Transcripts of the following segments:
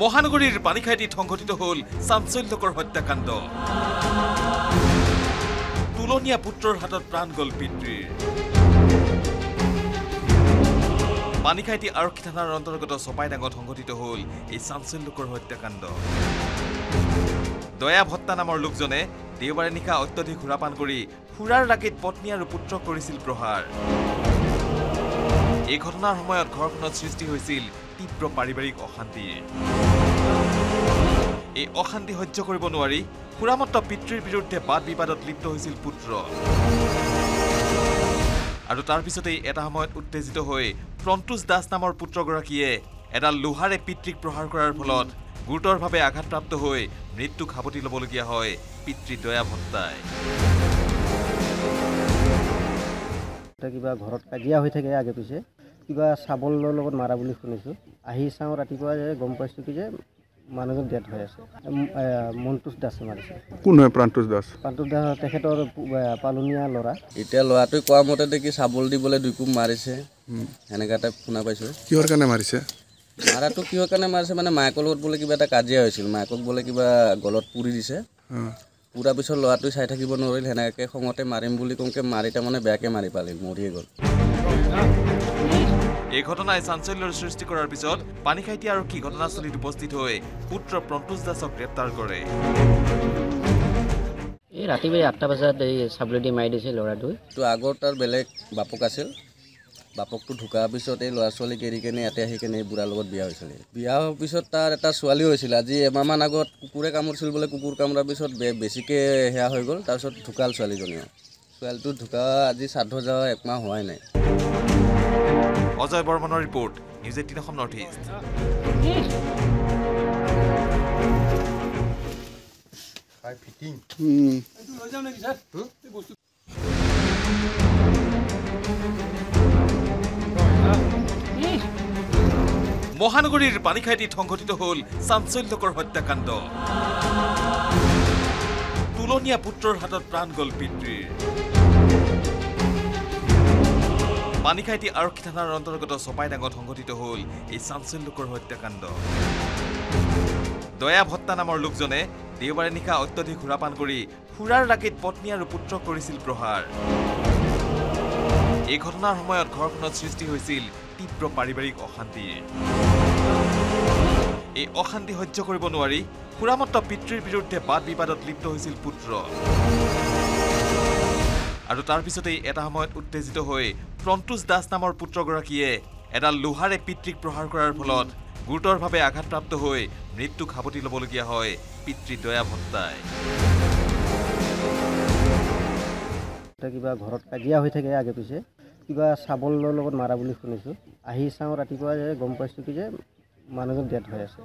মহানগৰীৰ পানীখাইটিত সংঘটিত হ'ল চাঞ্চল্যকৰ হত্যাকাণ্ড। তুলনীয়া পুত্ৰৰ হাতত প্ৰাণ গ'ল পিতৃৰ। পানীখাইটি আৰক্ষী থানাৰ অন্তৰ্গত চপাইডাঙত সংঘটিত হ'ল এই চাঞ্চল্যকৰ হত্যাকাণ্ড। দয়া ভট্টা নামৰ লোকজনে দেওবাৰে নিশা অত্যধিক সুৰাপান কৰি সুৰাৰ ৰাগিত পত্নী আৰু পুত্ৰক কৰিছিল প্ৰহাৰ। এই ঘটনাৰ সময়ত ঘৰখনত সৃষ্টি হৈছিল তীব্ৰ পাৰিবাৰিক অশান্তিৰ এই অশান্তি সহ্য কৰিব নোৱাৰি সুৰামত্ত পিতৃৰ বিৰুদ্ধে বাদ বিবাদত লিপ্ত হৈছিল পুত্ৰ। আৰু তাৰ পিছতেই এটা সময়ত উত্তেজিত হৈ প্ৰন্তুষ দাস নামৰ পুত্ৰগৰাকীয়ে এডাল লোহাৰে পিতৃক প্ৰহাৰ কৰাৰ ফলত গুৰুতৰভাৱে আঘাতপ্ৰাপ্ত হৈ মৃত্যুক সাৱটি ল'বলগীয়া হয় পিতৃ দয়া ভট্টাই। কিবা ঘৰত কাজিয়া হৈ থাকে আগে পিছে। কিবা চাবলৰ লগত মাৰা বুলি শুনিছোঁ। আহি চাওঁ ৰাতিপুৱা যে গম পাইছোঁ কি যে মানুহজন ডেথ হৈ আছে। মন্তুষ দাসে মাৰিছে কোন হয় প্ৰাণটোষ দাস? প্ৰান্তুষ দাস তেখেতৰ পালনীয়া ল'ৰা। এতিয়া ল'ৰাটোৱে কোৱা মতে দেখি চাবোল দিবলৈ দুই কোব মাৰিছে। সেনেকা টাইপ শুনা পাইছোঁ। কিহৰ কাৰণে মাৰিছে? মাৰাটো কিহৰ কাৰণে মাৰিছে মানে মায়েকৰ লগত বোলে কিবা এটা কাজিয়া হৈছিল। মায়েকক বোলে কিবা গলত পুৰি দিছে। অঁ। পুৰাৰ পিছত ল'ৰাটোৱে চাই থাকিব নোৱাৰিল। সেনেকৈ খঙতে মাৰিম বুলি কওঁকৈ মাৰি তাৰমানে বেয়াকৈ মাৰি পালিল মৰিয়ে গ'ল। এই ঘটনাই চাঞ্চল্যৰ সৃষ্টি কৰাৰ পিছত পানীখাইটি আৰক্ষী ঘটনাস্থলীত উপস্থিত হৈ পুত্ৰ প্ৰন্তুষ দাসক গ্ৰেপ্তাৰ কৰে। এই ৰাতিপুৱা আঠটা বজাত এই চাবলেদি মাৰি দিছে ল'ৰাটোৱে। তো আগৰ তাৰ বেলেগ বাপক আছিল। বাপকটো ঢুকাৰ পিছত এই ল'ৰা ছোৱালীক এৰি কেনে ইয়াতে আহি কেনে এই বুঢ়াৰ লগত বিয়া হৈছিলে। বিয়া হোৱাৰ পিছত তাৰ এটা ছোৱালী হৈছিল। আজি এমাহমান আগত কুকুৰে কামুৰিছিল বোলে কুকুৰ কামুৰাৰ পিছত বে- বেছিকৈ সেয়া হৈ গ'ল। তাৰপিছত ঢুকাল ছোৱালীজনীও ছোৱালীটো ঢুকা আজি শ্ৰাদ্ধ যোৱা একমাহ হোৱাই নাই। অজয় বৰ্মনৰ report news eighteen Assam north east. মহানগৰীৰ পানীখাইটিত সংঘটিত হ'ল চাঞ্চল্যকৰ হত্যাকাণ্ড। তুলনীয়া পুত্ৰৰ হাতত প্ৰাণ গ'ল পিতৃৰ। পানীখাইটি আৰক্ষী থানাৰ অন্তৰ্গত চপাইডাঙত সংঘটিত হ'ল এই চাঞ্চল্যকৰ হত্যাকাণ্ড। দয়া ভট্টা নামৰ লোকজনে দেওবাৰে নিশা অত্যধিক সুৰাপান কৰি সুৰাৰ ৰাগিত পত্নী আৰু পুত্ৰক কৰিছিল প্ৰহাৰ। এই ঘটনাৰ সময়ত ঘৰখনত সৃষ্টি হৈছিল তীব্ৰ পাৰিবাৰিক অশান্তিৰ এই অশান্তি সহ্য কৰিব নোৱাৰি সুৰামত্ত পিতৃৰ বিৰুদ্ধে বাদ বিবাদত লিপ্ত হৈছিল পুত্ৰ। আৰু তাৰ পিছতেই এটা সময়ত উত্তেজিত হৈ প্ৰন্তুষ দাস নামৰ পুত্ৰগৰাকীয়ে এডাল লোহাৰে পিতৃক প্ৰহাৰ কৰাৰ ফলত গুৰুতৰভাৱে আঘাতপ্ৰাপ্ত হৈ মৃত্যুক সাৱটি ল'বলগীয়া হয় পিতৃ দয়া ভট্টাই। কিবা ঘৰত কাজিয়া হৈ থাকে আগে পিছে। কিবা চাবলৰ লগত মাৰা বুলি শুনিছোঁ। আহি চাওঁ ৰাতিপুৱা যে গম পাইছোঁ কি যে মানুহজন ডেথ হৈ আছে।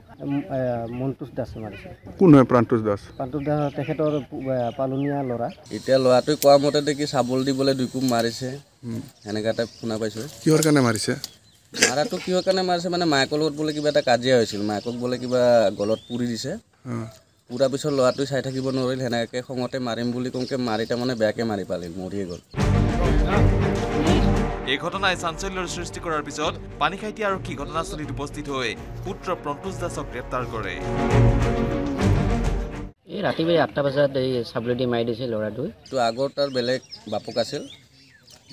মন্তুষ দাসে মাৰিছে। কোন হয় প্ৰাণটোষ দাস? প্ৰান্তুষ দাস তেখেতৰ পালনীয়া ল'ৰা। এতিয়া ল'ৰাটোৱে কোৱা মতে দেখি চাবোল দিবলৈ দুই কোব মাৰিছে। সেনেকা টাইপ শুনা পাইছোঁ। কিহৰ কাৰণে মাৰিছে? মাৰাটো কিহৰ কাৰণে মাৰিছে মানে মায়েকৰ লগত বোলে কিবা এটা কাজিয়া হৈছিল। মায়েকক বোলে কিবা গলত পুৰি দিছে। পুৰাৰ পিছত ল'ৰাটোৱে চাই থাকিব নোৱাৰিল। সেনেকৈ খঙতে মাৰিম বুলি কওঁকৈ মাৰি তাৰমানে বেয়াকৈ মাৰি পালিল মৰিয়ে গ'ল। এই ঘটনাই চাঞ্চল্যৰ সৃষ্টি কৰাৰ পিছত পানীখাইটি আৰক্ষী ঘটনাস্থলীত উপস্থিত হৈ পুত্ৰ প্ৰন্তুষ দাসক গ্ৰেপ্তাৰ কৰে। এই ৰাতিপুৱা আঠটা বজাত এই চাবলেদি মাৰি দিছে ল'ৰাটোৱে। তো আগৰ তাৰ বেলেগ বাপক আছিল।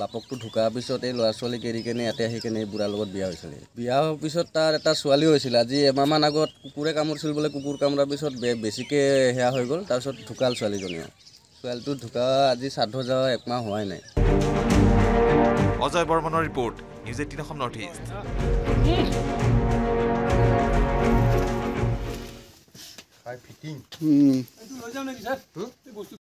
বাপকটো ঢুকাৰ পিছত এই ল'ৰা ছোৱালীক এৰি কেনে ইয়াতে আহি কেনে এই বুঢ়াৰ লগত বিয়া হৈছিলে। বিয়া হোৱাৰ পিছত তাৰ এটা ছোৱালী হৈছিল। আজি এমাহমান আগত কুকুৰে কামুৰিছিল বোলে কুকুৰ কামুৰাৰ পিছত বে- বেছিকৈ সেয়া হৈ গ'ল। তাৰপিছত ঢুকাল ছোৱালীজনীও ছোৱালীটো ঢুকা আজি শ্ৰাদ্ধ যোৱা একমাহ হোৱাই নাই। অজয় বৰ্মনৰ report news eighteen Assam north east.